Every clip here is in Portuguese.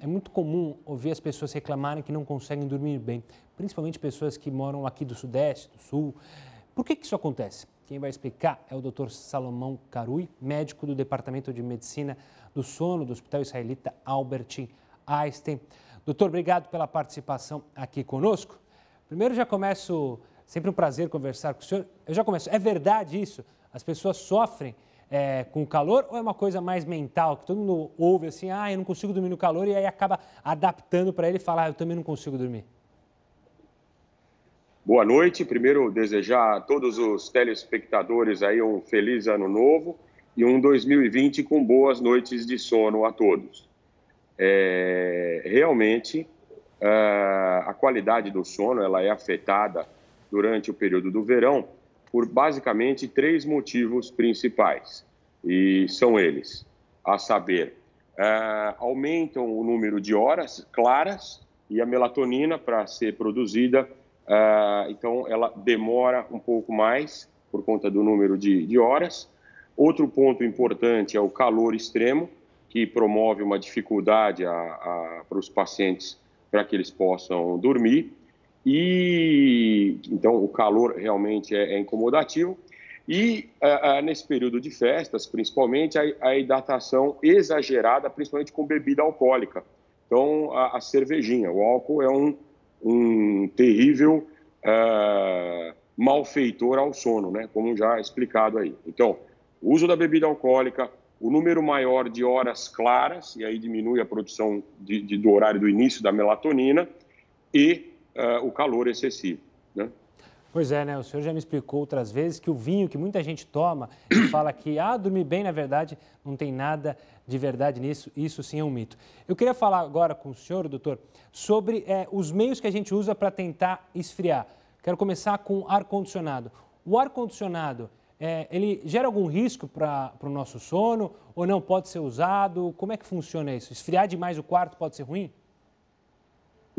é muito comum ouvir as pessoas reclamarem que não conseguem dormir bem, principalmente pessoas que moram aqui do Sudeste, do Sul. Por que, que isso acontece? Quem vai explicar é o Dr. Salomão Carui, médico do Departamento de Medicina do Sono do Hospital Israelita Albert Einstein. Doutor, obrigado pela participação aqui conosco. Primeiro, já começo, sempre um prazer conversar com o senhor. Eu já começo, é verdade isso? As pessoas sofrem é, com o calor ou é uma coisa mais mental, que todo mundo ouve assim, ah, eu não consigo dormir no calor e aí acaba adaptando para ele e fala, ah, eu também não consigo dormir? Boa noite. Primeiro, desejar a todos os telespectadores aí um feliz ano novo e um 2020 com boas noites de sono a todos. É, realmente, a qualidade do sono ela é afetada durante o período do verão por basicamente três motivos principais. E são eles, a saber, uh, aumentam o número de horas claras e a melatonina para ser produzida, uh, então ela demora um pouco mais por conta do número de, de horas. Outro ponto importante é o calor extremo, que promove uma dificuldade para os pacientes para que eles possam dormir. E então o calor realmente é, é incomodativo. E nesse período de festas, principalmente, a, a, hidratação exagerada, principalmente com bebida alcoólica. Então, a, a cervejinha, o álcool é um, um terrível uh, malfeitor ao sono, né? como já explicado aí. Então, o uso da bebida alcoólica, o número maior de horas claras, e aí diminui a produção de, de, do horário do início da melatonina, e uh, o calor excessivo. Né? Pois é, né? O senhor já me explicou outras vezes que o vinho que muita gente toma e fala que, ah, dormir bem, na verdade, não tem nada de verdade nisso, isso sim é um mito. Eu queria falar agora com o senhor, doutor, sobre é, os meios que a gente usa para tentar esfriar. Quero começar com ar-condicionado. O ar-condicionado, é, ele gera algum risco para o nosso sono ou não pode ser usado? Como é que funciona isso? Esfriar demais o quarto pode ser ruim?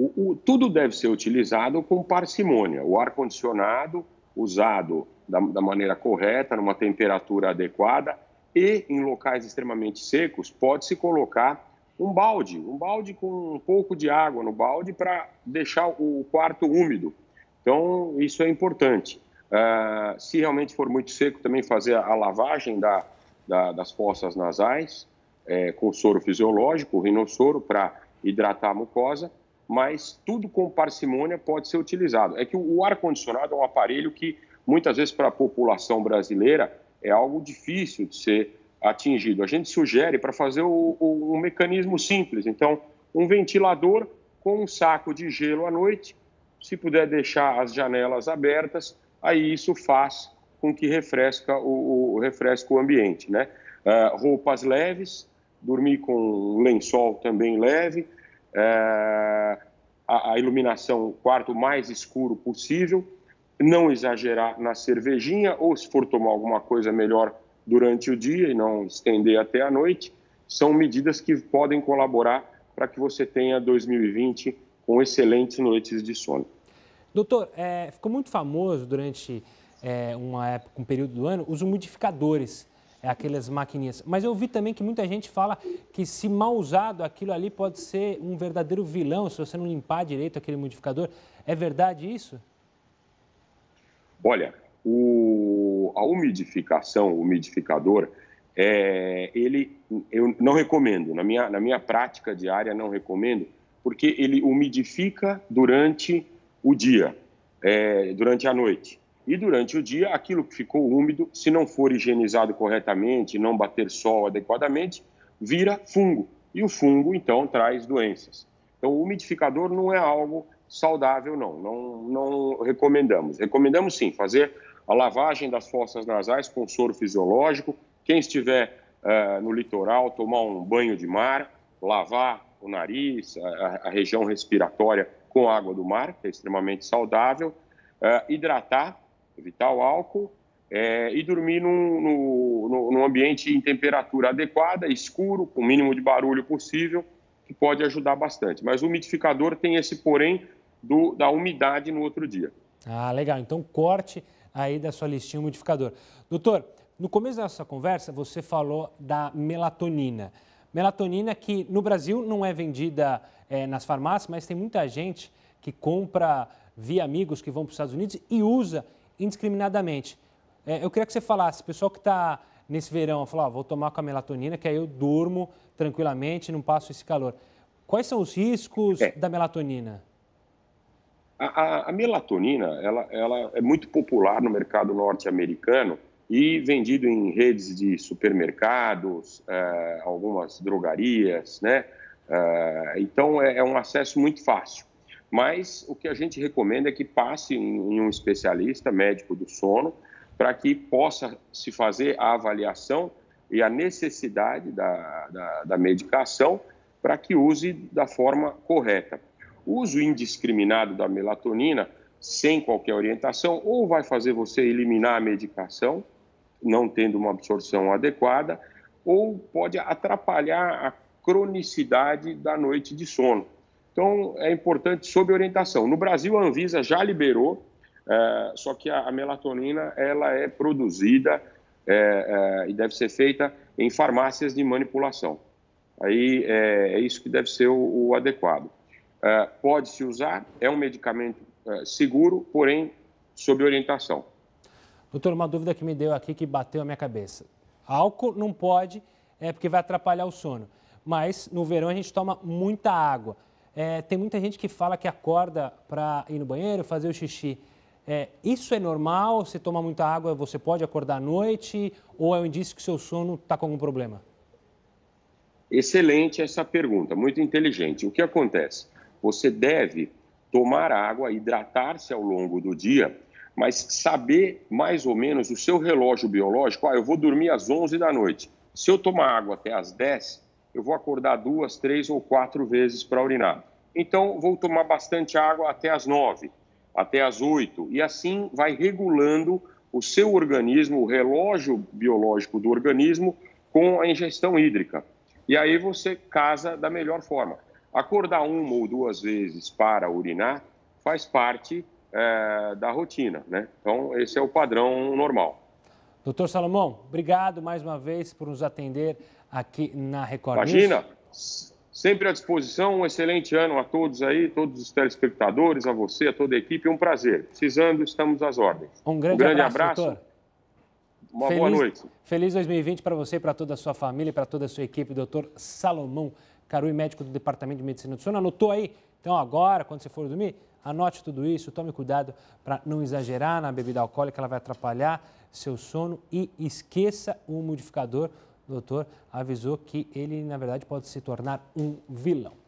O, o, tudo deve ser utilizado com parcimônia. O ar-condicionado usado da, da maneira correta, numa temperatura adequada e em locais extremamente secos, pode-se colocar um balde, um balde com um pouco de água no balde para deixar o quarto úmido. Então, isso é importante. Uh, se realmente for muito seco, também fazer a, lavagem da, da, das fossas nasais é, com soro fisiológico, rinossoro, para hidratar a mucosa mas tudo com parcimônia pode ser utilizado. É que o ar-condicionado é um aparelho que, muitas vezes, para a população brasileira, é algo difícil de ser atingido. A gente sugere para fazer o, o, um mecanismo simples. Então, um ventilador com um saco de gelo à noite, se puder deixar as janelas abertas, aí isso faz com que refresca o, o refresca o ambiente. Né? Uh, roupas leves, dormir com um lençol também leve, é, a, a iluminação, o quarto mais escuro possível, não exagerar na cervejinha, ou se for tomar alguma coisa melhor durante o dia e não estender até a noite, são medidas que podem colaborar para que você tenha 2020 com excelentes noites de sono. Doutor, é, ficou muito famoso durante é, uma época, um período do ano, os umidificadores é aquelas maquininhas. Mas eu vi também que muita gente fala que se mal usado, aquilo ali pode ser um verdadeiro vilão se você não limpar direito aquele modificador. É verdade isso? Olha, o, a umidificação, o umidificador, é, ele, eu não recomendo. Na minha, na minha prática diária, não recomendo, porque ele umidifica durante o dia, é, durante a noite. E durante o dia, aquilo que ficou úmido, se não for higienizado corretamente, não bater sol adequadamente, vira fungo. E o fungo, então, traz doenças. Então, o umidificador não é algo saudável, não. Não, não recomendamos. Recomendamos, sim, fazer a lavagem das fossas nasais com soro fisiológico. Quem estiver uh, no litoral, tomar um banho de mar, lavar o nariz, a, a região respiratória com água do mar, que é extremamente saudável. Uh, hidratar evitar o álcool é, e dormir num, num, ambiente em temperatura adequada, escuro, com o mínimo de barulho possível, que pode ajudar bastante. Mas o umidificador tem esse porém do, da umidade no outro dia. Ah, legal. Então, corte aí da sua listinha umidificador. Doutor, no começo da nossa conversa, você falou da melatonina. Melatonina que no Brasil não é vendida é, nas farmácias, mas tem muita gente que compra via amigos que vão para os Estados Unidos e usa indiscriminadamente. É, eu queria que você falasse, pessoal que está nesse verão, falar, ah, vou tomar com a melatonina, que aí eu durmo tranquilamente, não passo esse calor. Quais são os riscos é. da melatonina? A, a, a, melatonina ela, ela é muito popular no mercado norte-americano e vendido em redes de supermercados, é, algumas drogarias, né? É, então é, é, um acesso muito fácil. Mas o que a gente recomenda é que passe em, um especialista médico do sono para que possa se fazer a avaliação e a necessidade da, da, da medicação para que use da forma correta. Uso indiscriminado da melatonina, sem qualquer orientação, ou vai fazer você eliminar a medicação, não tendo uma absorção adequada, ou pode atrapalhar a cronicidade da noite de sono. Então, é importante sob orientação. No Brasil, a Anvisa já liberou é, só que a, a, melatonina ela é produzida é, é, e deve ser feita em farmácias de manipulação. Aí é, é isso que deve ser o, o adequado. É, Pode-se usar, é um medicamento é, seguro, porém sob orientação. Doutor, uma dúvida que me deu aqui que bateu a minha cabeça. Álcool não pode, é porque vai atrapalhar o sono. Mas no verão a gente toma muita água. É, tem muita gente que fala que acorda para ir no banheiro, fazer o xixi. É, isso é normal? Você toma muita água, você pode acordar à noite? Ou é um indício que seu sono está com algum problema? Excelente essa pergunta, muito inteligente. O que acontece? Você deve tomar água, hidratar-se ao longo do dia, mas saber mais ou menos o seu relógio biológico. Ah, eu vou dormir às 11 da noite. Se eu tomar água até às 10, eu vou acordar duas, três ou quatro vezes para urinar. Então, vou tomar bastante água até às 9 até as 8, e assim vai regulando o seu organismo, o relógio biológico do organismo, com a ingestão hídrica. E aí você casa da melhor forma. Acordar uma ou duas vezes para urinar faz parte é, da rotina, né? Então, esse é o padrão normal. Doutor Salomão, obrigado mais uma vez por nos atender aqui na Record Imagina, News. Sempre à disposição, um excelente ano a todos aí, todos os telespectadores, a você, a toda a equipe, um prazer. Precisando, estamos às ordens. Um grande, um grande abraço. abraço uma feliz, boa noite. Feliz 2020 para você, para toda a sua família, para toda a sua equipe, doutor Salomão Carui, médico do Departamento de Medicina do Sono. Anotou aí? Então agora, quando você for dormir, anote tudo isso, tome cuidado para não exagerar na bebida alcoólica, ela vai atrapalhar seu sono e esqueça o umidificador o doutor avisou que ele, na verdade, pode se tornar um vilão.